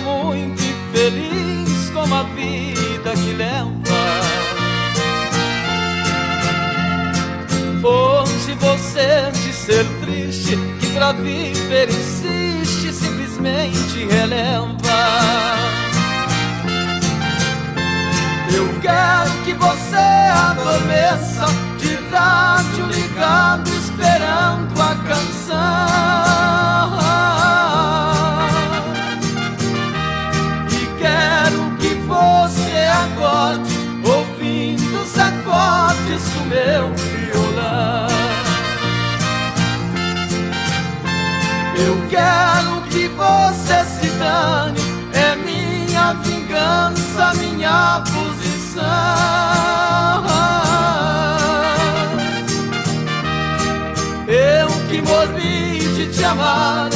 muito feliz com a vida que leva. Hoje você de ser triste, que pra viver insiste, simplesmente releva. Eu quero que você adormeça acordes do meu violão. Eu quero que você se dane, é minha vingança, minha posição. Eu que morri de te amar,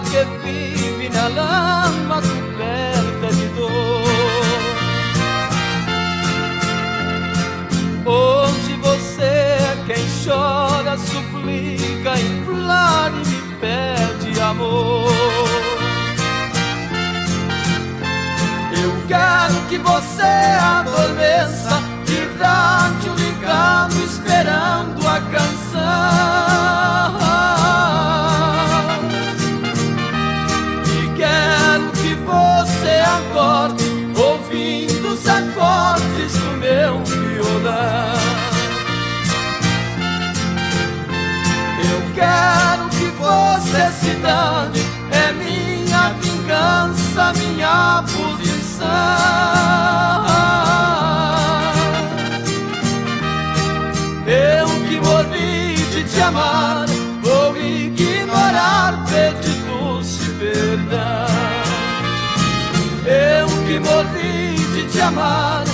que vive na lama coberta de dor. Hoje você é quem chora, suplica, implora e me pede amor. Eu quero que você adormeça acorde, ouvindo os acordes do meu violão. Eu quero que você se dane, é minha vingança, minha posição. Eu que morri de te amar, vou ignorar que morri de te amar